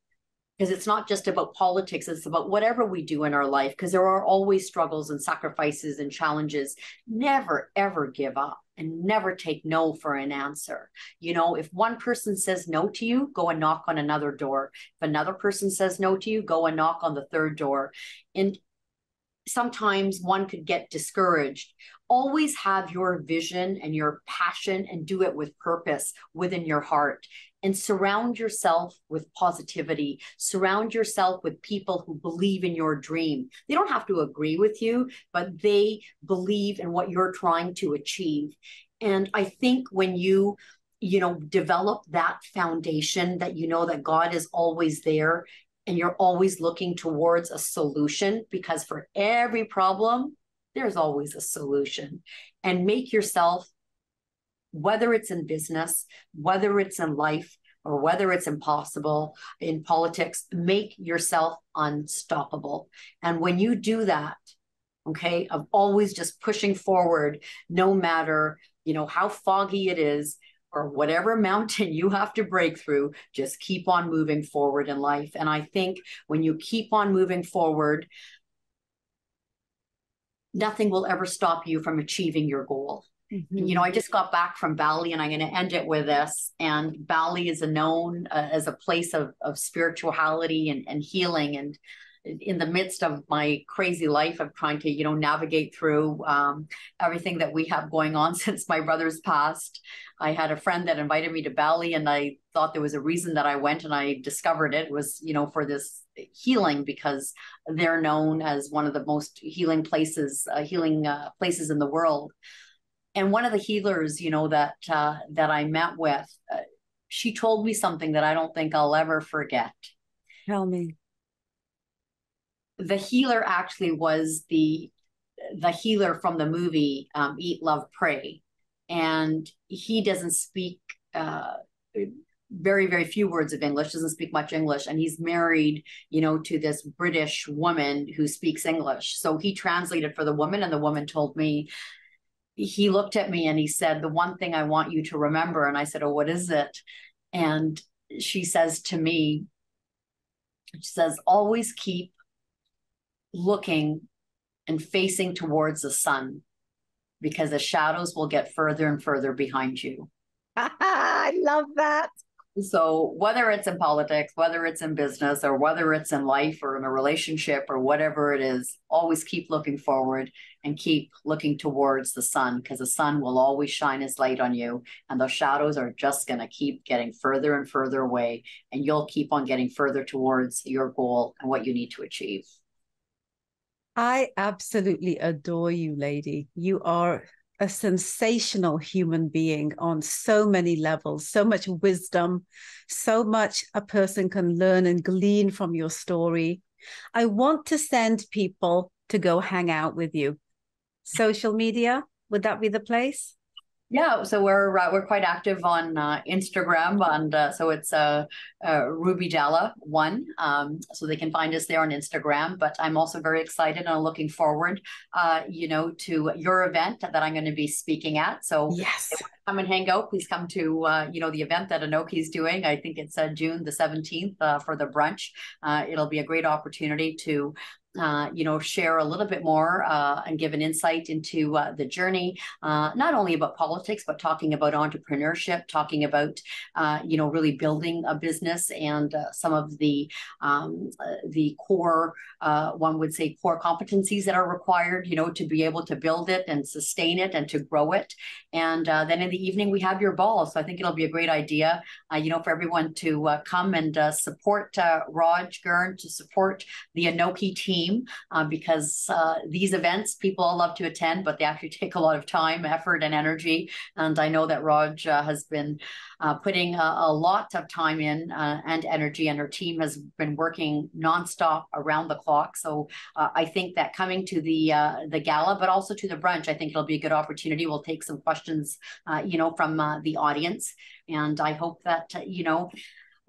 because it's not just about politics it's about whatever we do in our life because there are always struggles and sacrifices and challenges. Never ever give up and never take no for an answer. You know if one person says no to you go and knock on another door. If another person says no to you go and knock on the third door. And sometimes one could get discouraged always have your vision and your passion and do it with purpose within your heart and surround yourself with positivity. Surround yourself with people who believe in your dream. They don't have to agree with you, but they believe in what you're trying to achieve. And I think when you you know develop that foundation that you know that God is always there and you're always looking towards a solution because for every problem there's always a solution and make yourself whether it's in business, whether it's in life, or whether it's impossible in politics, make yourself unstoppable. And when you do that, okay, of always just pushing forward, no matter, you know, how foggy it is, or whatever mountain you have to break through, just keep on moving forward in life. And I think when you keep on moving forward, nothing will ever stop you from achieving your goal. Mm-hmm. You know, I just got back from Bali and I'm going to end it with this. And Bali is a known uh, as a place of, of spirituality and, and healing. And in the midst of my crazy life of trying to, you know, navigate through um, everything that we have going on since my brother's passed, I had a friend that invited me to Bali and I thought there was a reason that I went and I discovered it was, you know, for this healing because they're known as one of the most healing places, uh, healing uh, places in the world. And one of the healers you know that uh, that i met with uh, she told me something that i don't think i'll ever forget. Tell me the healer actually was the the healer from the movie um, eat love pray and he doesn't speak uh, very very few words of english doesn't speak much english and he's married you know to this british woman who speaks english so he translated for the woman and the woman told me he looked at me and he said, The one thing I want you to remember. And I said, Oh, what is it? And she says to me, She says, always keep looking and facing towards the sun because the shadows will get further and further behind you. I love that. So whether it's in politics, whether it's in business, or whether it's in life or in a relationship or whatever it is, always keep looking forward and keep looking towards the sun because the sun will always shine his light on you. And those shadows are just going to keep getting further and further away. And you'll keep on getting further towards your goal and what you need to achieve. I absolutely adore you, lady. You are a sensational human being on so many levels, so much wisdom, so much a person can learn and glean from your story. I want to send people to go hang out with you. Social media, would that be the place? Yeah, so we're uh, we're quite active on uh, Instagram, and uh, so it's uh, uh, Ruby Dhalla one. Um, so they can find us there on Instagram. But I'm also very excited and looking forward, uh, you know, to your event that I'm going to be speaking at. So yes, come and hang out. Please come to uh, you know the event that Anokhi is doing. I think it's uh, June the 17th uh, for the brunch. Uh, it'll be a great opportunity to uh, you know, share a little bit more uh, and give an insight into uh, the journey, uh, not only about politics, but talking about entrepreneurship, talking about, uh, you know, really building a business and some of the um, the core, one would say, core competencies that are required, you know, to be able to build it and sustain it and to grow it. And then in the evening we have your ball, so I think it'll be a great idea, you know, for everyone to come and support Raj Girn, to support the Anokhi team team uh, because uh, these events people love to attend, but they actually take a lot of time, effort, and energy. And I know that Raj uh, has been uh, putting a, a, lot of time in uh, and energy, and her team has been working nonstop around the clock. So I think that coming to the the gala, but also to the brunch, I think it'll be a good opportunity. We'll take some questions, you know, from the audience, and I hope that you know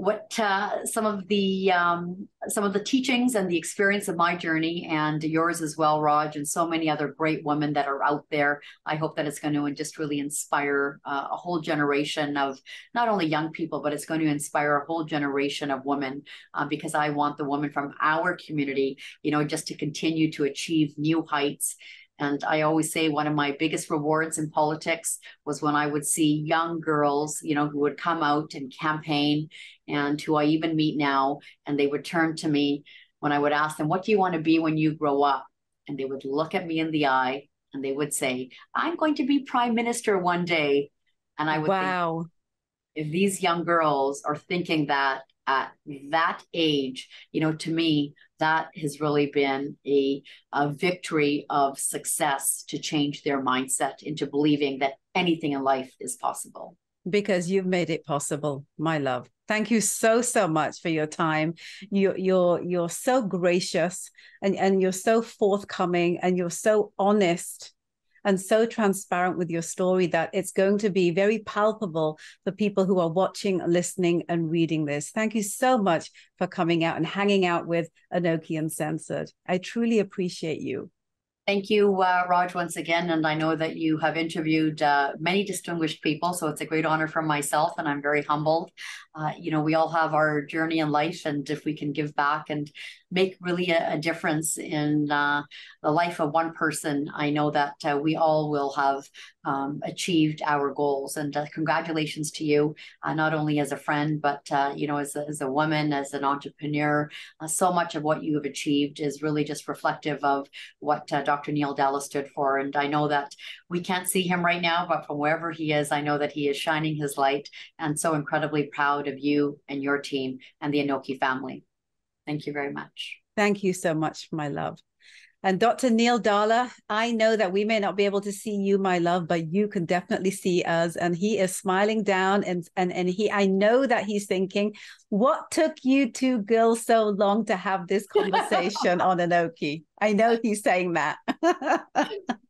what uh, some of the um, some of the teachings and the experience of my journey and yours as well, Raj, and so many other great women that are out there. I hope that it's going to just really inspire uh, a whole generation of not only young people, but it's going to inspire a whole generation of women uh, because I want the women from our community, you know, just to continue to achieve new heights and I always say one of my biggest rewards in politics was when I would see young girls, you know, who would come out and campaign and who I even meet now. And they would turn to me when I would ask them, What do you want to be when you grow up? And they would look at me in the eye and they would say, I'm going to be prime minister one day. And I would wow. Think, if these young girls are thinking that at that age, you know, to me, that has really been a, a victory of success to change their mindset into believing that anything in life is possible. Because you've made it possible, my love. Thank you so so much for your time. You you're you're so gracious and and you're so forthcoming and you're so honest and so transparent with your story that it's going to be very palpable for people who are watching, listening, and reading this. Thank you so much for coming out and hanging out with Anokhi Uncensored. I truly appreciate you. Thank you, uh, Raj, once again. And I know that you have interviewed uh, many distinguished people, so it's a great honor for myself, and I'm very humbled. Uh, you know, we all have our journey in life, and if we can give back and make really a, a difference in uh, the life of one person, I know that uh, we all will have um, achieved our goals. And uh, congratulations to you, not only as a friend, but you know, as a, as a woman, as an entrepreneur. so much of what you have achieved is really just reflective of what Dr. Dr. Neil Dhalla stood for. And I know that we can't see him right now, but from wherever he is, I know that he is shining his light and so incredibly proud of you and your team and the Anokhi family. Thank you very much. Thank you so much, my love. And Dr. Neil Dhalla, I know that we may not be able to see you, my love, but you can definitely see us. And he is smiling down and and and he I know that he's thinking, what took you two girls so long to have this conversation on Anokhi? I know he's saying that.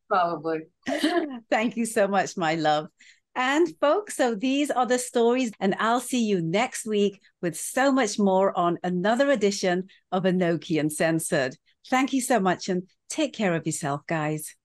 Probably. Thank you so much, my love. And folks, so these are the stories, and I'll see you next week with so much more on another edition of Anokhi Uncensored. Thank you so much and take care of yourself, guys.